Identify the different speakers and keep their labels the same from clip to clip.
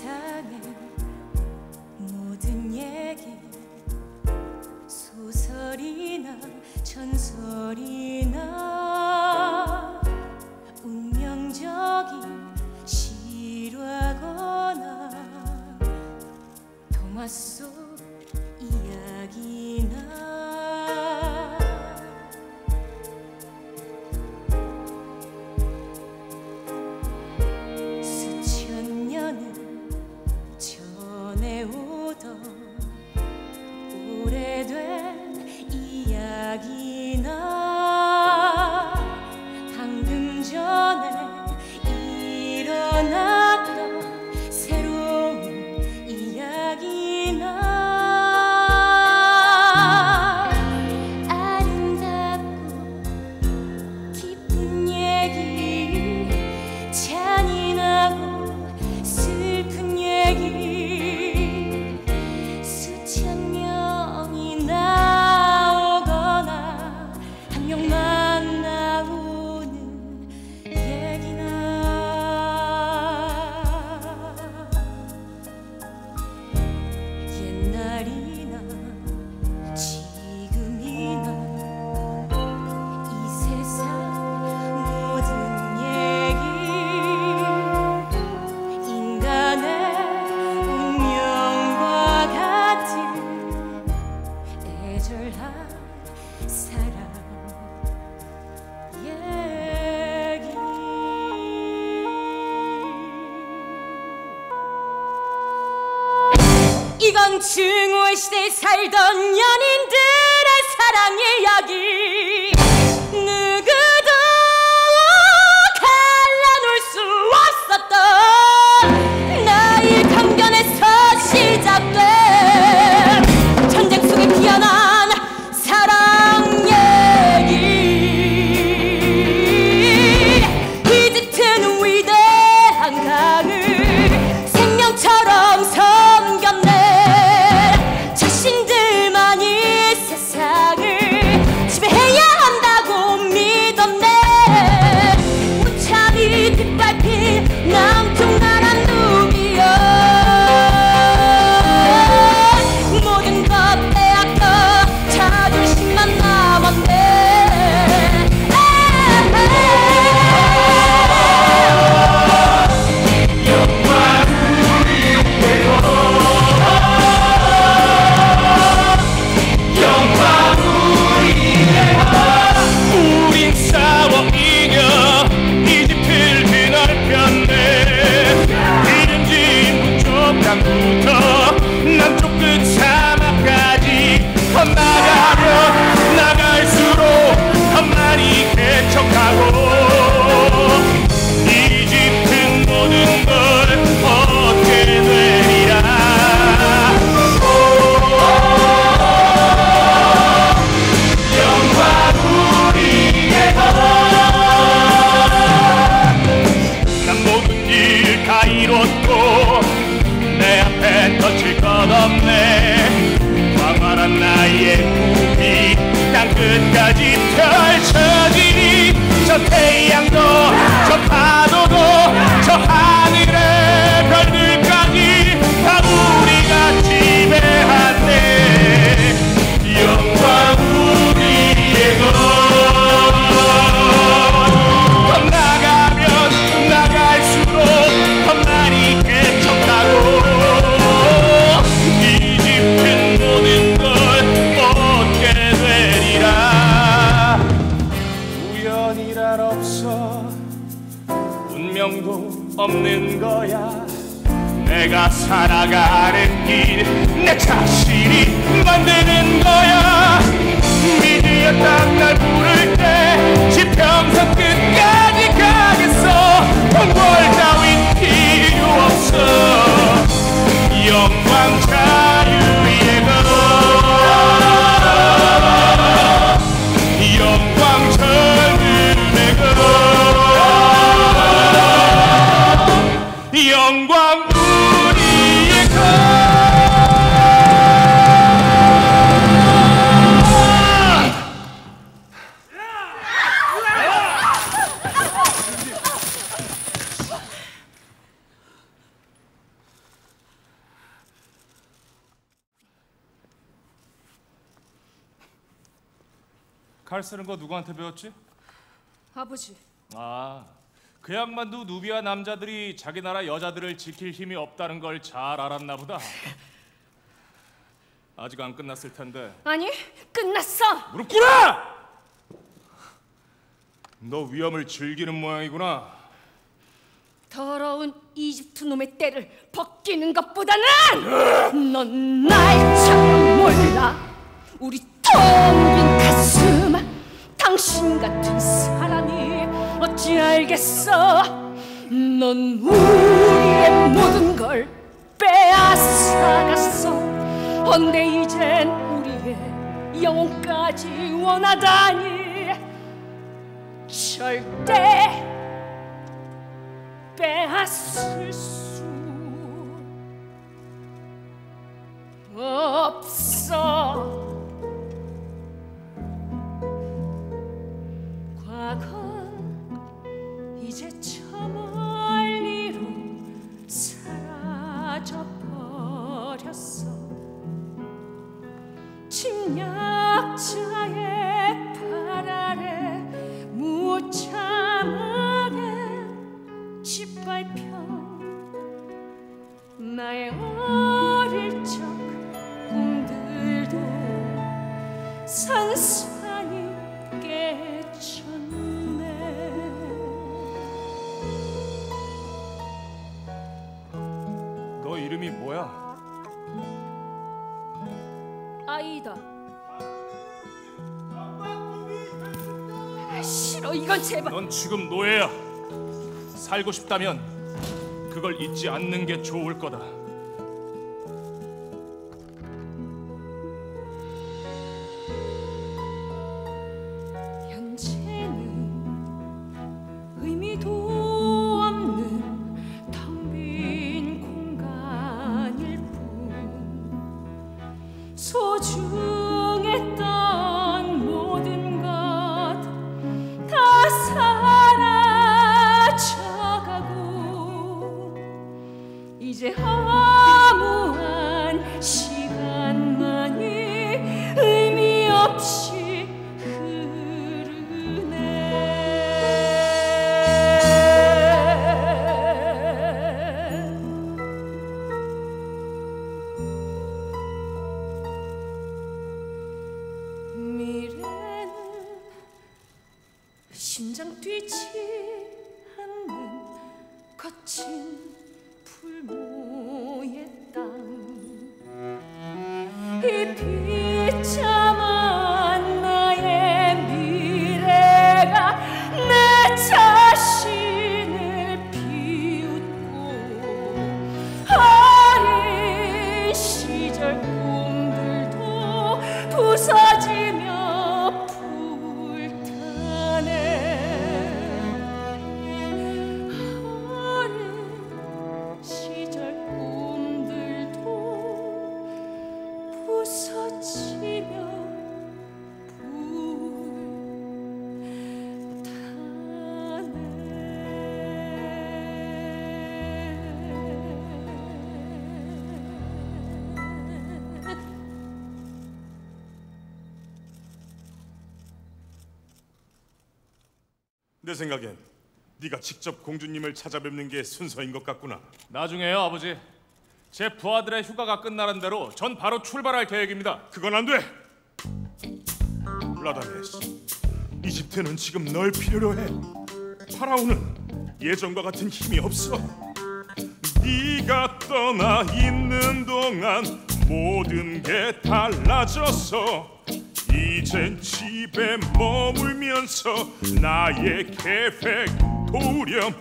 Speaker 1: house. 이건 증오시대 살던 연인들의 사랑 이야기. 없는
Speaker 2: 거야. 내가 살아가는 길 내 자신이 만드는 거야. 미디어 땅날 부를 때 지평선 끝까지 가겠어. 통골 따윈 필요 없어. 칼 쓰는 거 누구한테 배웠지?
Speaker 1: 아버지.
Speaker 2: 아, 그 양반도 누비아 남자들이 자기 나라 여자들을 지킬 힘이 없다는 걸 잘 알았나 보다. 아직 안 끝났을 텐데.
Speaker 1: 아니, 끝났어.
Speaker 2: 무릎 꿇어! 너 위험을 즐기는 모양이구나.
Speaker 1: 더러운 이집트 놈의 때를 벗기는 것보다는 넌 날 참 몰라 우리 텅빈 가슴 당신 같은 사람이 어찌 알겠어?
Speaker 3: 넌 우리의 모든 걸 빼앗아갔어. 헌데 이젠 우리의 영혼까지 원하다니 절대 빼앗을 수 아이다 아, 싫어 이건 제발
Speaker 1: 넌 지금 노예야. 살고 싶다면 그걸 잊지 않는 게 좋을 거다.
Speaker 3: 내
Speaker 2: 생각엔 네가 직접 공주님을 찾아뵙는 게 순서인 것 같구나.
Speaker 1: 나중에요, 아버지. 제 부하들의 휴가가 끝나는 대로 전 바로 출발할 계획입니다.
Speaker 2: 그건 안 돼. 라다메스, 이집트는 지금 널 필요로 해. 파라오는 예전과 같은 힘이 없어. 네가 떠나 있는 동안 모든 게 달라졌어. 이젠 집에 머물면서 나의 계획 도렴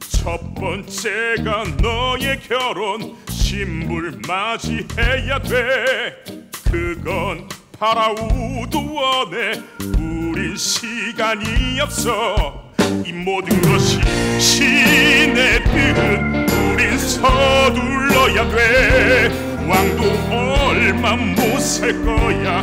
Speaker 2: 첫 번째가 너의 결혼 신물 맞이해야 돼. 그건 파라우도 원해. 우린 시간이 없어. 이 모든 것이 신의 뜻 우린 서둘러야 돼. 왕도 얼마 못 살 거야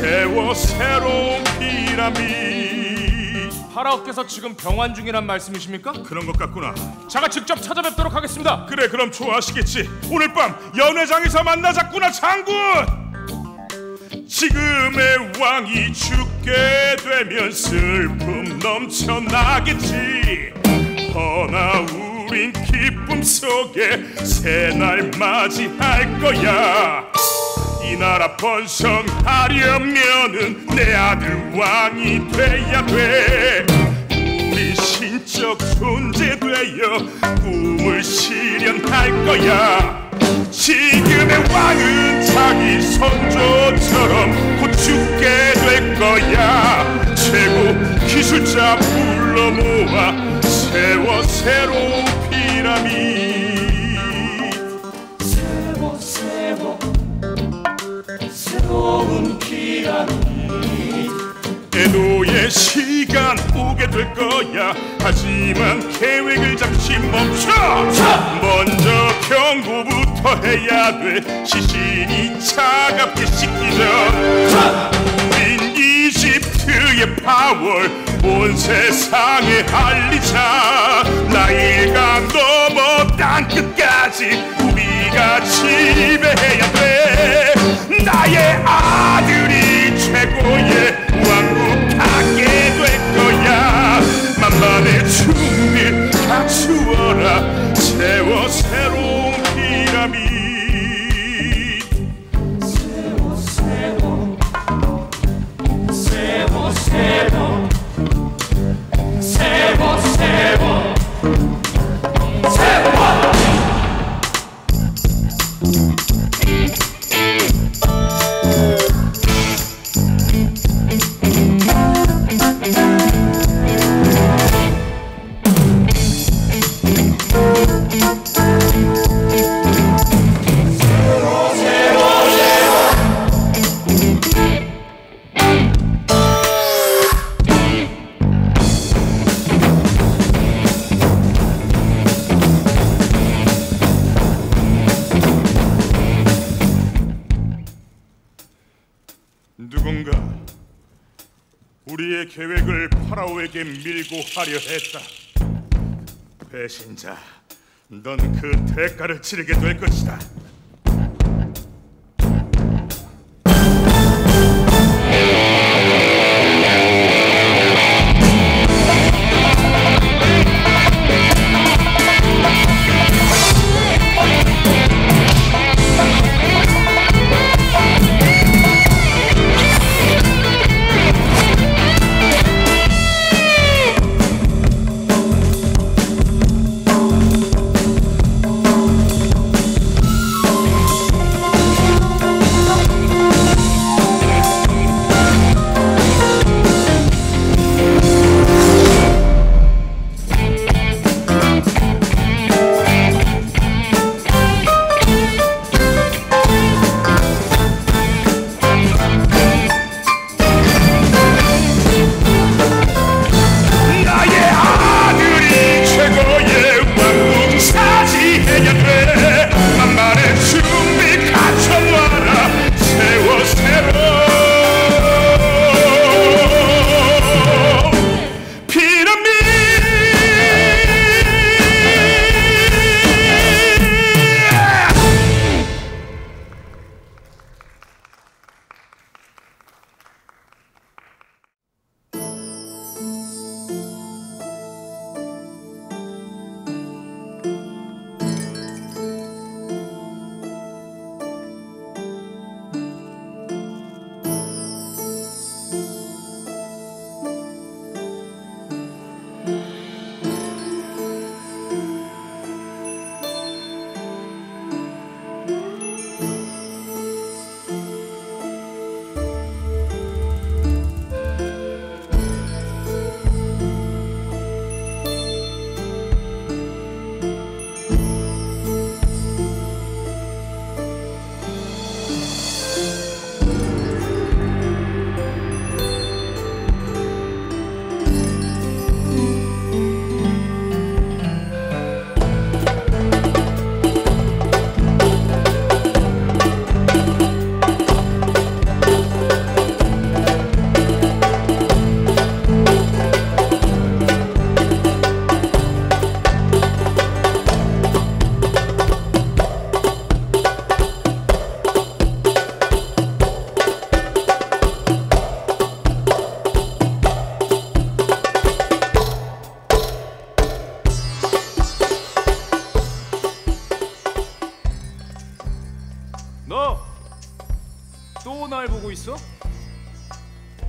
Speaker 2: 세워 새로운 피라미드
Speaker 1: 파라오께서 지금 병환 중이란 말씀이십니까?
Speaker 2: 그런 것 같구나.
Speaker 1: 제가 직접 찾아뵙도록 하겠습니다.
Speaker 2: 그래 그럼 좋아하시겠지. 오늘 밤 연회장에서 만나자꾸나 장군! 지금의 왕이 죽게 되면 슬픔 넘쳐나겠지. 허나 우린 기쁨 속에 새날 맞이할 거야 이 나라 번성하려면은 내 아들 왕이 돼야 돼. 우리 신적 존재 되어 꿈을 실현할 거야. 지금의 왕은 자기 선조처럼 곧 죽게 될 거야. 최고 기술자 불러 모아 세워 새로운 피
Speaker 4: 새로운 피라미드
Speaker 2: 애도의 시간 오게 될 거야. 하지만 계획을 잠시 멈춰. 먼저 경고부터 해야 돼. 시신이 차갑게 식기 전 우린 이집트의 파월 온 세상에 알리자. 나일강 넘어 땅끝까지 우리가 지배해야 돼 나의 아 파라오에게 밀고 하려 했다. 배신자, 넌 그 대가를 치르게 될 것이다.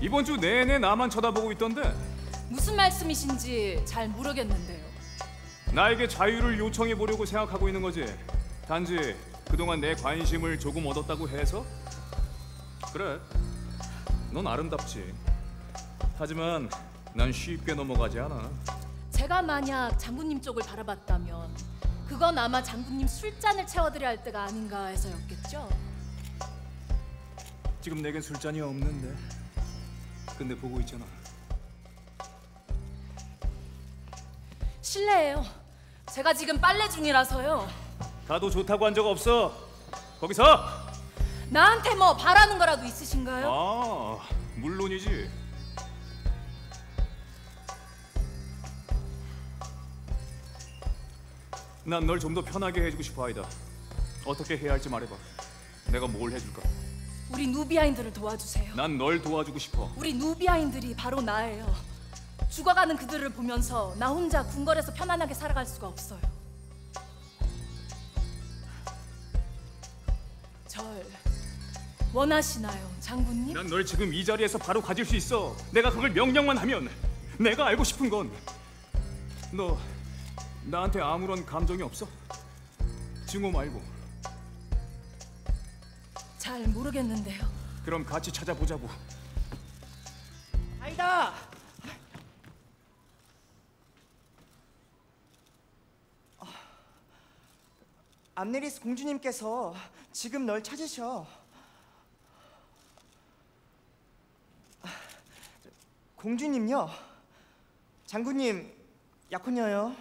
Speaker 4: 이번 주 내내 나만 쳐다보고 있던데
Speaker 1: 무슨 말씀이신지 잘 모르겠는데요.
Speaker 4: 나에게 자유를 요청해 보려고 생각하고 있는 거지. 단지 그동안 내 관심을 조금 얻었다고 해서? 그래. 넌 아름답지. 하지만 난 쉽게 넘어가지 않아.
Speaker 1: 제가 만약 장군님 쪽을 바라봤다면 그건 아마 장군님 술잔을 채워드려야 할 때가 아닌가 해서였겠죠.
Speaker 4: 지금 내겐 술잔이 없는데. 근데 보고 있잖아.
Speaker 5: 실례해요. 제가 지금 빨래 중이라서요.
Speaker 4: 가도 좋다고 한 적 없어. 거기서.
Speaker 5: 나한테 뭐 바라는 거라도 있으신가요?
Speaker 4: 아, 물론이지. 난 널 좀 더 편하게 해주고 싶어 아이다. 어떻게 해야 할지 말해봐. 내가 뭘 해줄까?
Speaker 5: 우리 누비아인들을 도와주세요.
Speaker 4: 난 널 도와주고 싶어.
Speaker 5: 우리 누비아인들이 바로 나예요. 죽어가는 그들을 보면서 나 혼자 궁궐에서 편안하게 살아갈 수가 없어요. 절 원하시나요, 장군님?
Speaker 4: 난 널 지금 이 자리에서 바로 가질 수 있어. 내가 그걸 명령만 하면 내가 알고 싶은 건 너 나한테 아무런 감정이 없어? 증오 말고.
Speaker 5: 잘 모르겠는데요.
Speaker 4: 그럼 같이 찾아보자고.
Speaker 6: 아니다. 암네리스 공주님께서 지금 널 찾으셔. 공주님요. 장군님 약혼녀요.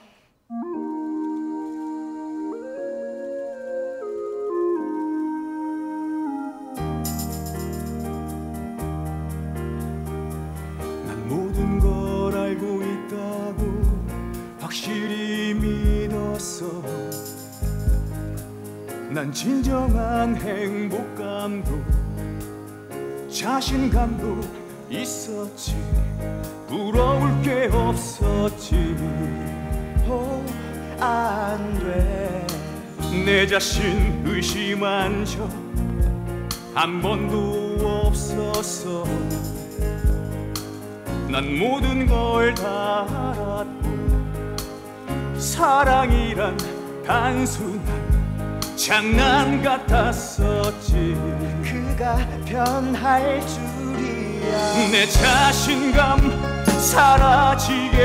Speaker 4: 자신감도 있었지. 부러울 게 없었지.
Speaker 6: 어, 안 돼.
Speaker 4: 내 자신 의심한 적 한 번도 없었어. 난 모든 걸 다 알았고 사랑이란 단순한 장난 같았었지.
Speaker 6: 그가 변할 줄이야.
Speaker 4: 내 자신감 사라지게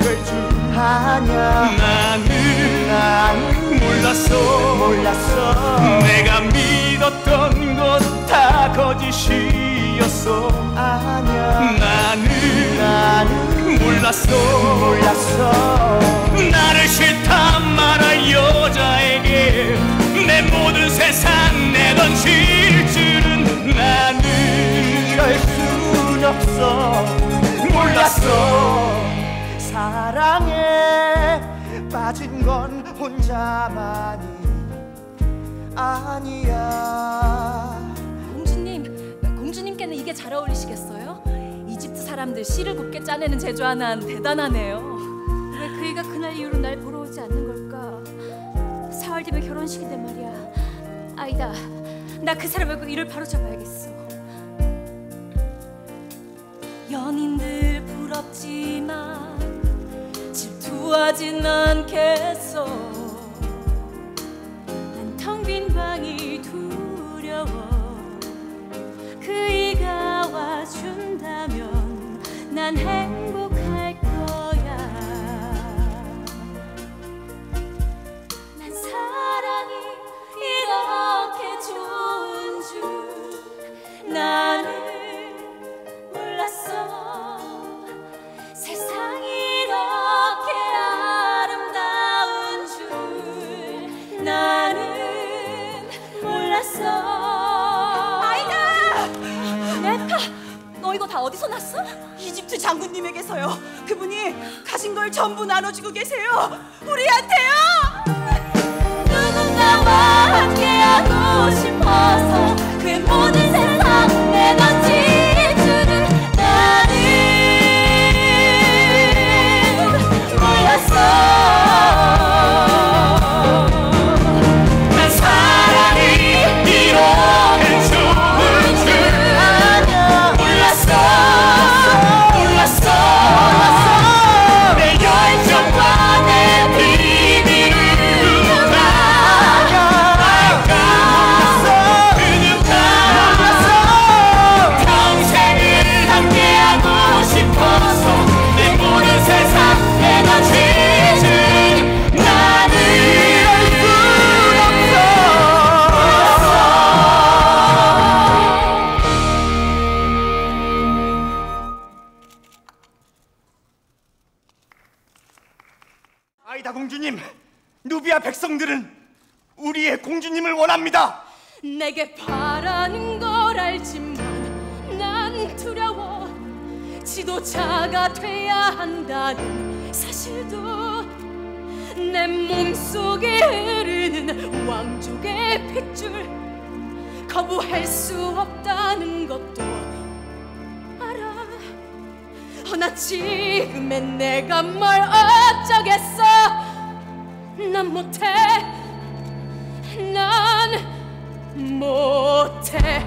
Speaker 4: 될 줄
Speaker 6: 아냐.
Speaker 4: 나는
Speaker 6: 나는
Speaker 4: 몰랐어.
Speaker 6: 몰랐어.
Speaker 4: 내가 믿었던 것다 거짓이었어
Speaker 6: 아냐.
Speaker 4: 나는
Speaker 6: 나는
Speaker 4: 몰랐어
Speaker 6: 몰랐어.
Speaker 4: 나를 싫다 말할 여자에게 내 모든 세상 줄은 몰랐어
Speaker 6: 사랑에 빠진 건 혼자만이 아니야.
Speaker 5: 공주님, 공주님께는 이게 잘 어울리시겠어요? 이집트 사람들 씨를 곱게 짜내는 재주 하나는 대단하네요.
Speaker 1: 왜 그이가 그날 이후로 날 보러 오지 않는 걸까? 사흘 뒤면 결혼식인데 말이야. 아니다. 나 그 사람 말고 이를 바로 잡아야겠어.
Speaker 5: 연인들 부럽지만 질투하진 않겠어.
Speaker 1: 난 텅 빈 방이 두려워. 그이가 와준다면 난 행복
Speaker 5: 어디서 났어?
Speaker 7: 이집트 장군님에게서요. 그분이 가진 걸 전부 나눠주고 계세요. 우리한테요.
Speaker 1: 누군가와 함께하고 싶어서 그 모든 세
Speaker 4: 내게
Speaker 1: 바라는 걸 알지만 난 두려워. 지도자가 돼야 한다는 사실도 내 몸속에 흐르는 왕족의 핏줄. 거부할 수 없다는 것도 알아. 허나 지금의 내가 뭘 어쩌겠어. 난 못해. 난 못해.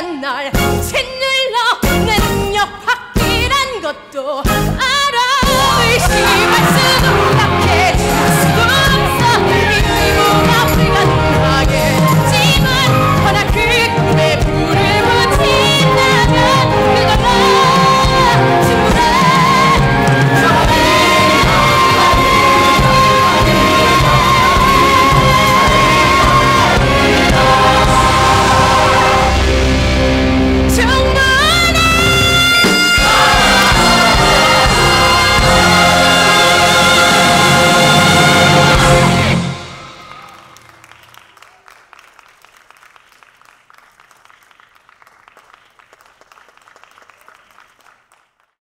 Speaker 1: canal